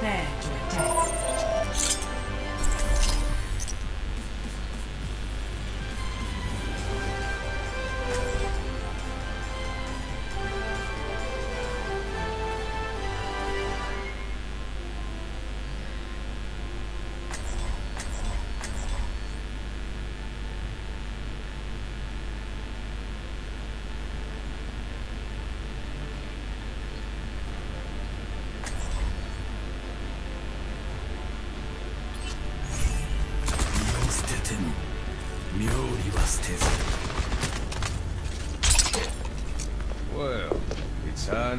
对，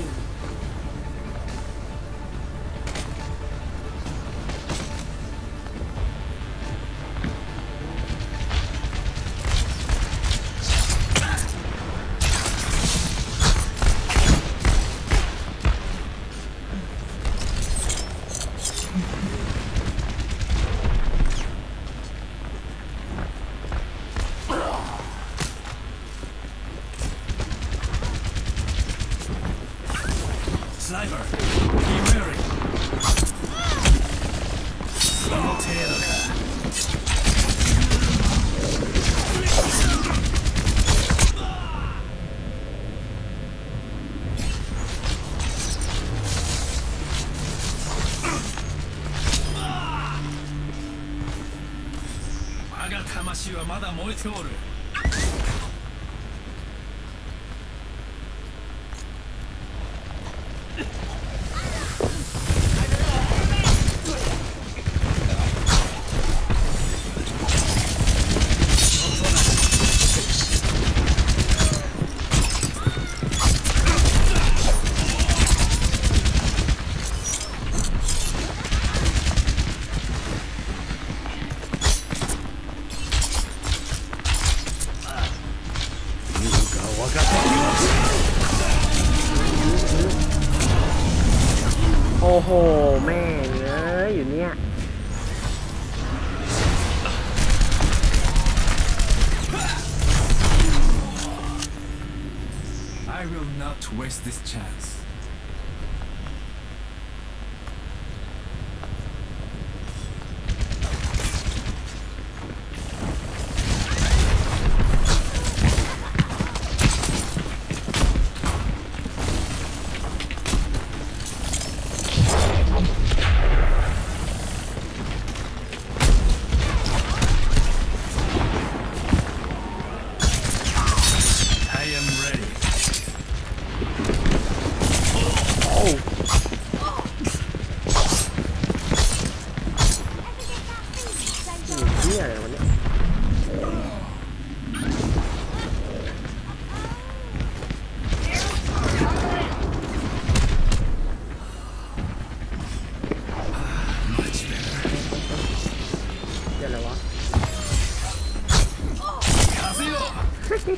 you. 勝利。 แม่เอ้ยอยู่เนี่ย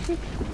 thank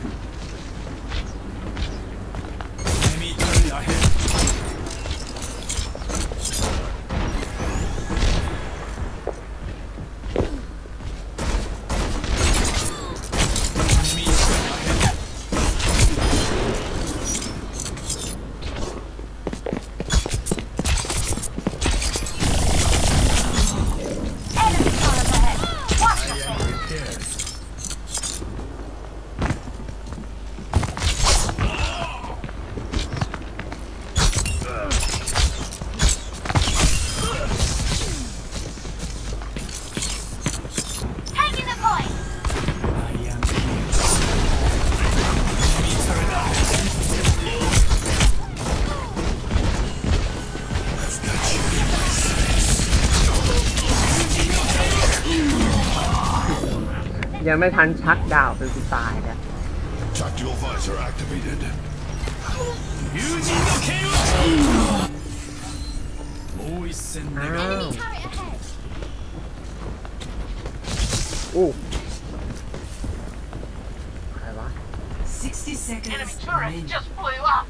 ยังไม่ทันชักดาวเป็นกูตายแล้ว Tactical visor activated. Yujin no Ken wa Mou issen nega. Enemy turret ahead. Oh. ใครวะ60 seconds. Enemy turret just blew up.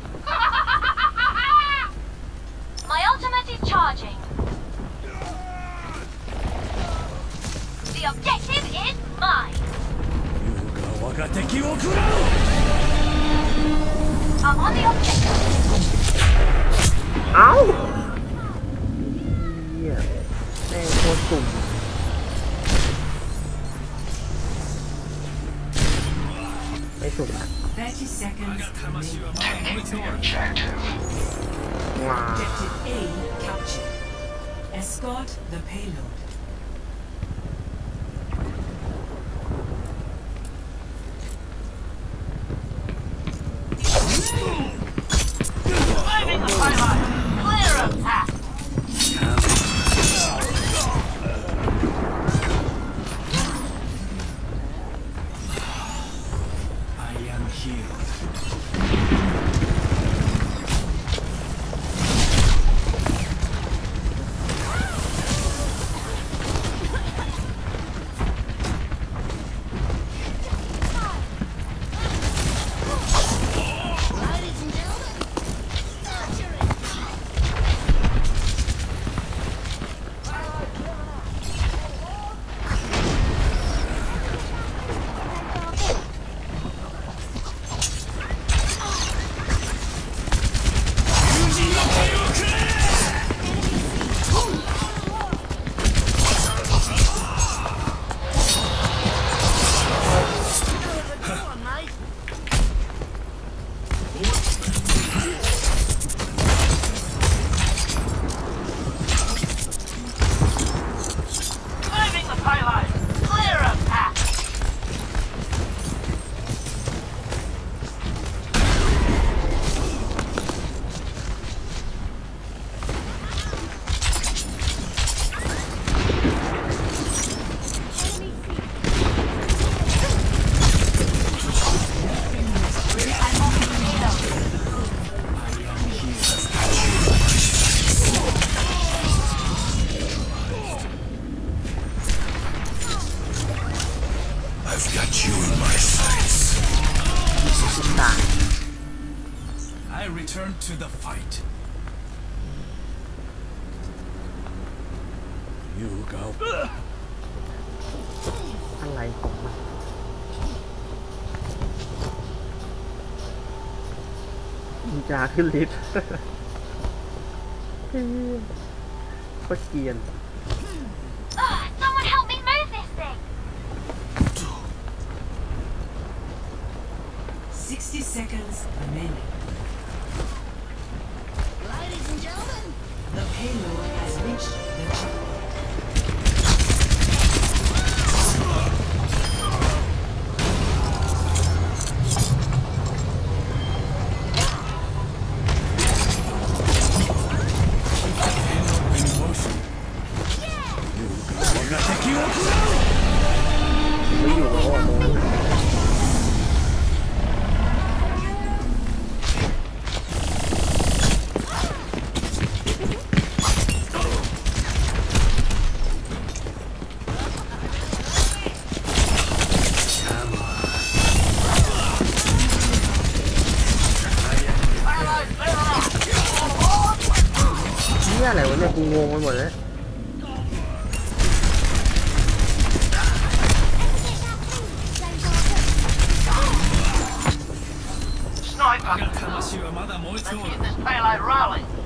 没事吧？哇！Whoa. ไรของมันนินจาขึ้นลิฟต์เฮ้ยโคตรเกรียน หียอะไรวะเนี่ยกูงงไปหมดเลย Sniper. 魂はまだ燃えてお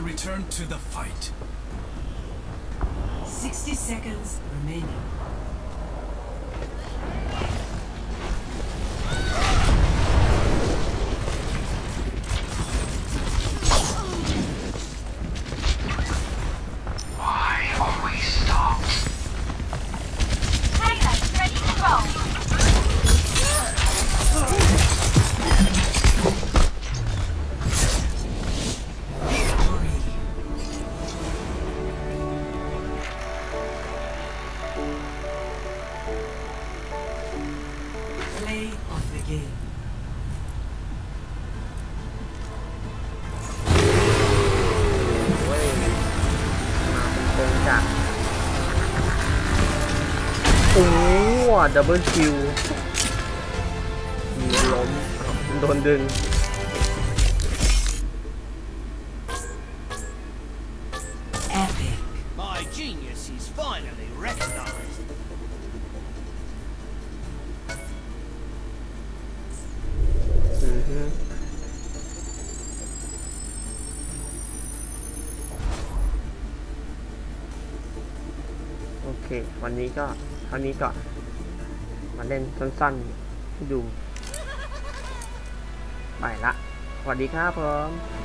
Return to the fight. 60 seconds remaining. จัดโอ้ดับเบิลคิวมีล้มโดนดึง วันนี้ก็เท่านี้ก่อนมาเล่นสั้นๆให้ดู ไปละ สวัสดีครับผม